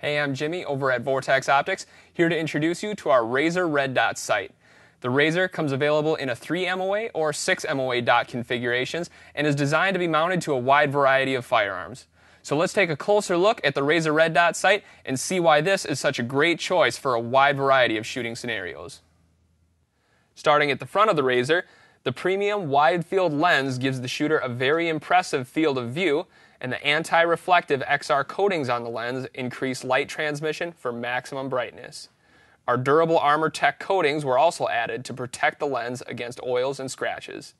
Hey, I'm Jimmy over at Vortex Optics, here to introduce you to our Razor Red Dot sight. The Razor comes available in a 3 MOA or 6 MOA dot configurations and is designed to be mounted to a wide variety of firearms. So let's take a closer look at the Razor Red Dot sight and see why this is such a great choice for a wide variety of shooting scenarios. Starting at the front of the Razor, the premium wide field lens gives the shooter a very impressive field of view and the anti-reflective XR coatings on the lens increase light transmission for maximum brightness. Our durable ArmorTek coatings were also added to protect the lens against oils and scratches.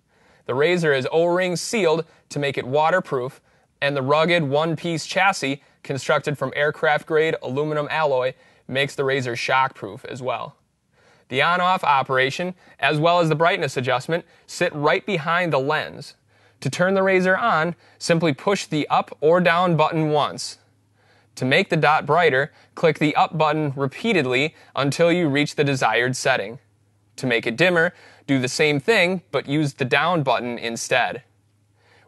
The Razor is O-ring sealed to make it waterproof, and the rugged one-piece chassis constructed from aircraft-grade aluminum alloy makes the Razor shockproof as well. The on-off operation, as well as the brightness adjustment, sit right behind the lens, to turn the razor on, simply push the up or down button once. To make the dot brighter, click the up button repeatedly until you reach the desired setting. To make it dimmer, do the same thing, but use the down button instead.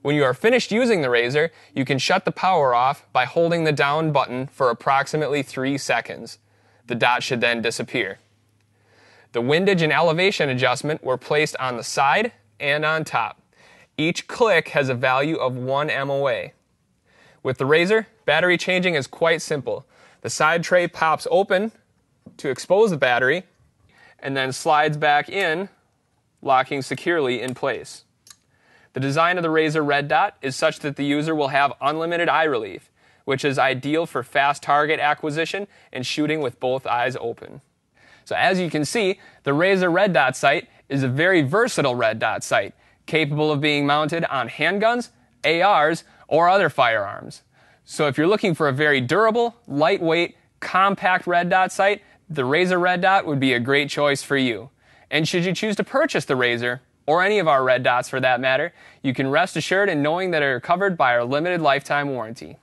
When you are finished using the razor, you can shut the power off by holding the down button for approximately 3 seconds. The dot should then disappear. The windage and elevation adjustment were placed on the side and on top. Each click has a value of 1 MOA. With the Razor, battery changing is quite simple. The side tray pops open to expose the battery and then slides back in, locking securely in place. The design of the Razor Red Dot is such that the user will have unlimited eye relief, which is ideal for fast target acquisition and shooting with both eyes open. So as you can see, the Razor Red Dot sight is a very versatile red dot sight capable of being mounted on handguns, ARs, or other firearms. So if you're looking for a very durable, lightweight, compact red dot sight, the Razor Red Dot would be a great choice for you. And should you choose to purchase the Razor, or any of our red dots for that matter, you can rest assured in knowing that they are covered by our limited lifetime warranty.